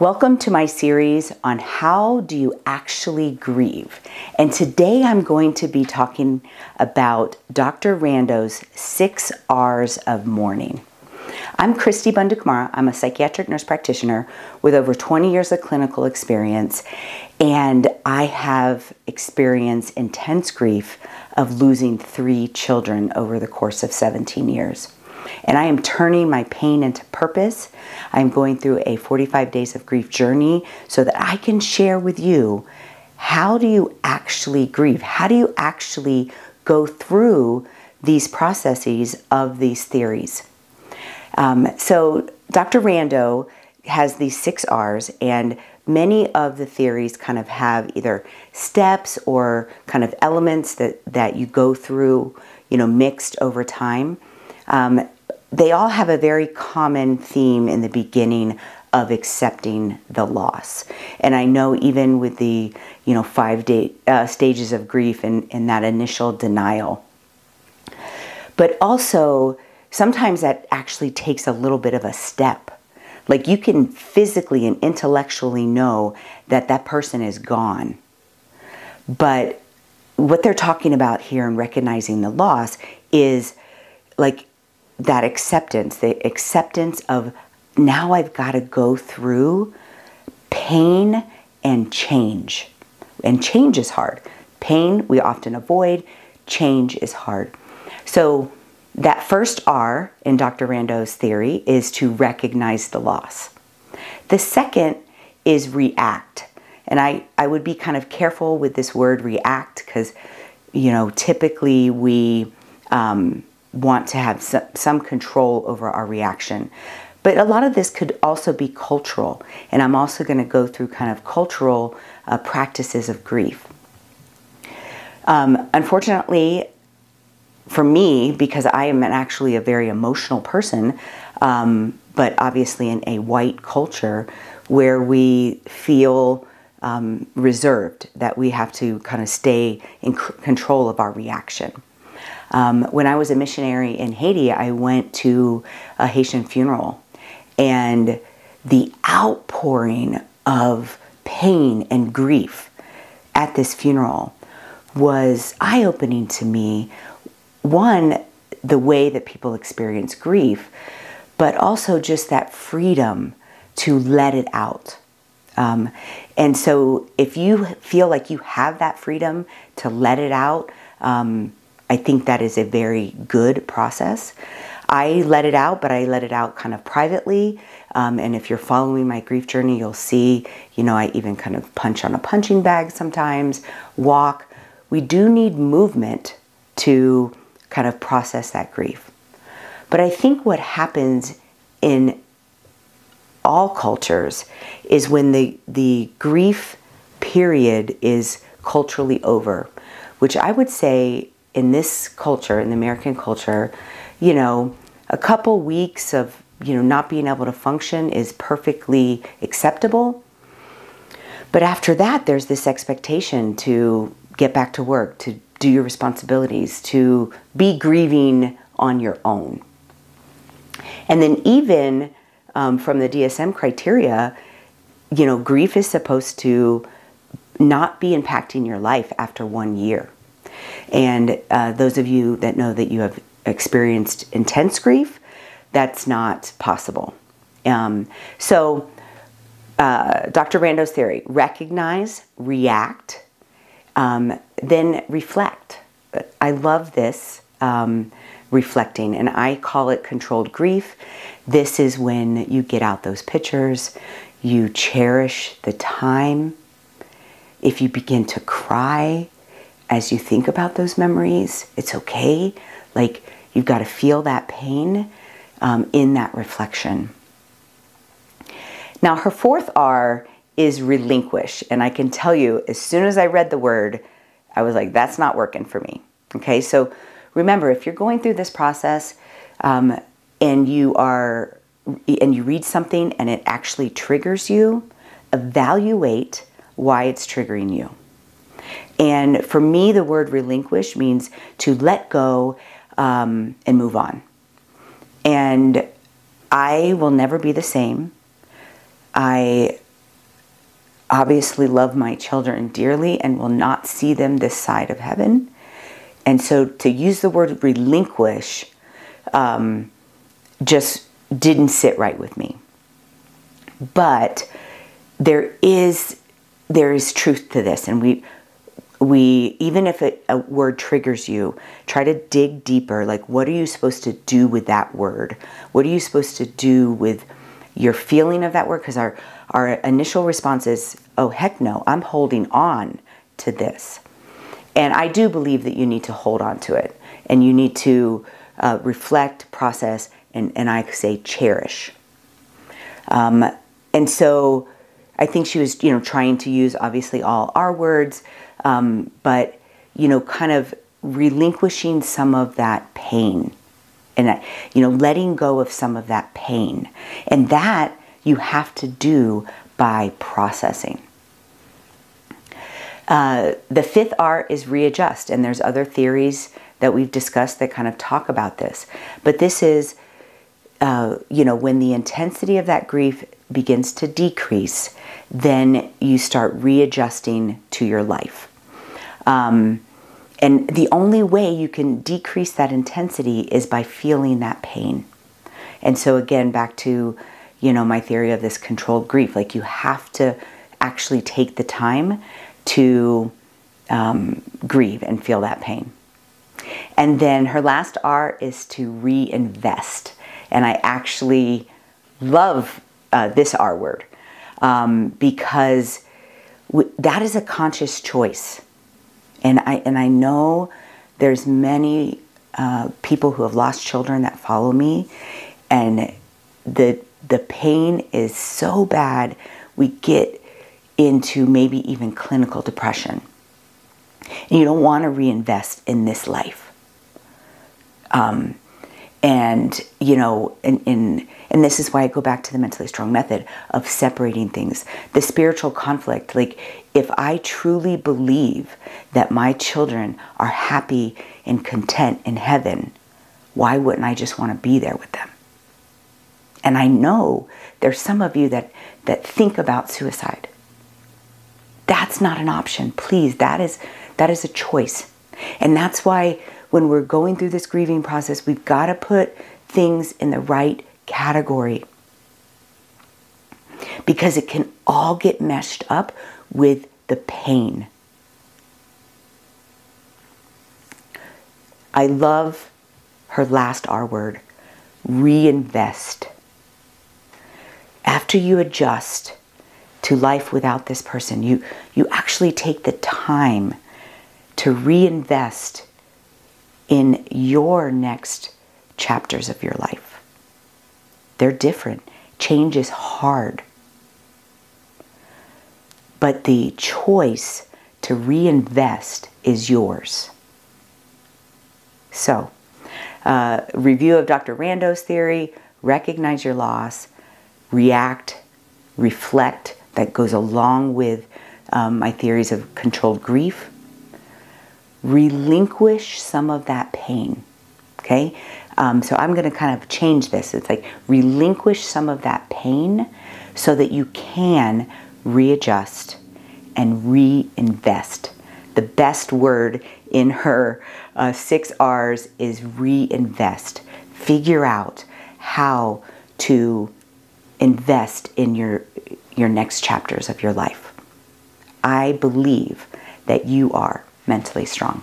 Welcome to my series on how do you actually grieve. And today I'm going to be talking about Dr. Rando's six R's of mourning. I'm Christy Bundukumara. I'm a psychiatric nurse practitioner with over 20 years of clinical experience, and I have experienced intense grief of losing three children over the course of 17 years. And I am turning my pain into purpose. I'm going through a 45 days of grief journey so that I can share with you how do you actually grieve? How do you actually go through these processes of these theories? Um, so, Dr. Rando has these six R's, and many of the theories kind of have either steps or kind of elements that, that you go through, you know, mixed over time. Um, they all have a very common theme in the beginning of accepting the loss. And I know even with the, you know, five day, uh, stages of grief and, and that initial denial. But also, sometimes that actually takes a little bit of a step. Like you can physically and intellectually know that that person is gone. But what they're talking about here in recognizing the loss is like that acceptance, the acceptance of now I've got to go through pain and change. And change is hard. Pain we often avoid, change is hard. So, that first R in Dr. Rando's theory is to recognize the loss. The second is react. And I, I would be kind of careful with this word react because, you know, typically we, um, want to have some, some control over our reaction. But a lot of this could also be cultural, and I'm also going to go through kind of cultural uh, practices of grief. Um, unfortunately, for me, because I am actually a very emotional person, um, but obviously in a white culture where we feel um, reserved, that we have to kind of stay in control of our reaction. Um, when I was a missionary in Haiti, I went to a Haitian funeral, and the outpouring of pain and grief at this funeral was eye opening to me. One, the way that people experience grief, but also just that freedom to let it out. Um, and so, if you feel like you have that freedom to let it out, um, I think that is a very good process. I let it out, but I let it out kind of privately. Um, and if you're following my grief journey, you'll see, you know, I even kind of punch on a punching bag sometimes, walk. We do need movement to kind of process that grief. But I think what happens in all cultures is when the, the grief period is culturally over, which I would say in this culture, in the American culture, you know, a couple weeks of, you know, not being able to function is perfectly acceptable. But after that, there's this expectation to get back to work, to do your responsibilities, to be grieving on your own. And then, even um, from the DSM criteria, you know, grief is supposed to not be impacting your life after one year. And uh, those of you that know that you have experienced intense grief, that's not possible. Um, so, uh, Dr. Rando's theory recognize, react, um, then reflect. I love this um, reflecting, and I call it controlled grief. This is when you get out those pictures, you cherish the time. If you begin to cry, as you think about those memories, it's okay. Like you've got to feel that pain um, in that reflection. Now, her fourth R is relinquish. And I can tell you, as soon as I read the word, I was like, that's not working for me. Okay, so remember, if you're going through this process um, and you are and you read something and it actually triggers you, evaluate why it's triggering you. And for me, the word relinquish means to let go um, and move on. And I will never be the same. I obviously love my children dearly and will not see them this side of heaven. And so to use the word relinquish um, just didn't sit right with me. But there is there is truth to this, and we we even if it, a word triggers you, try to dig deeper. Like, what are you supposed to do with that word? What are you supposed to do with your feeling of that word? Because our our initial response is, "Oh heck no, I'm holding on to this." And I do believe that you need to hold on to it, and you need to uh, reflect, process, and, and I say cherish. Um, and so I think she was, you know, trying to use obviously all our words, um, but, you know, kind of relinquishing some of that pain and, you know, letting go of some of that pain. And that you have to do by processing. Uh, the fifth R is readjust, and there's other theories that we've discussed that kind of talk about this. But this is, uh, you know, when the intensity of that grief begins to decrease, then you start readjusting to your life. Um, and the only way you can decrease that intensity is by feeling that pain. And so, again, back to, you know, my theory of this controlled grief, like you have to actually take the time to um, grieve and feel that pain. And then her last R is to reinvest. And I actually love uh, this R word um, because that is a conscious choice. And I, and I know there's many uh, people who have lost children that follow me, and the, the pain is so bad, we get into maybe even clinical depression. And you don't want to reinvest in this life. Um, and you know, and, and and this is why I go back to the mentally strong method of separating things. The spiritual conflict, like if I truly believe that my children are happy and content in heaven, why wouldn't I just want to be there with them? And I know there's some of you that that think about suicide. That's not an option. Please, that is that is a choice. And that's why when we're going through this grieving process, we've got to put things in the right category. Because it can all get meshed up with the pain. I love her last R word reinvest. After you adjust to life without this person, you, you actually take the time to reinvest in your next chapters of your life. They're different. Change is hard. But the choice to reinvest is yours. So, uh, review of Dr. Rando's theory recognize your loss, react, reflect, that goes along with um, my theories of controlled grief relinquish some of that pain. Okay? Um, so I'm going to kind of change this. It's like relinquish some of that pain so that you can readjust and reinvest. The best word in her uh, six R's is reinvest. Figure out how to invest in your your next chapters of your life. I believe that you are mentally strong.